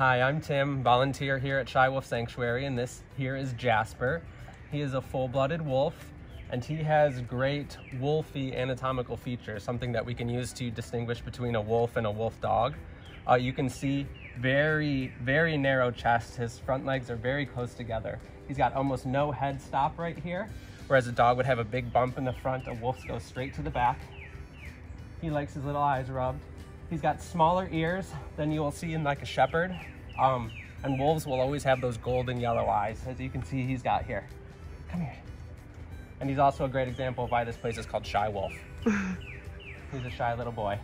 Hi, I'm Tim, volunteer here at Shy Wolf Sanctuary, and this here is Jasper. He is a full-blooded wolf, and he has great wolfy anatomical features, something that we can use to distinguish between a wolf and a wolf dog. Uh, you can see very, very narrow chest. His front legs are very close together. He's got almost no head stop right here, whereas a dog would have a big bump in the front. A wolf's goes straight to the back. He likes his little eyes rubbed. He's got smaller ears than you will see in like a shepherd. Um, and wolves will always have those golden yellow eyes, as you can see he's got here. Come here. And he's also a great example of why this place is called Shy Wolf. he's a shy little boy.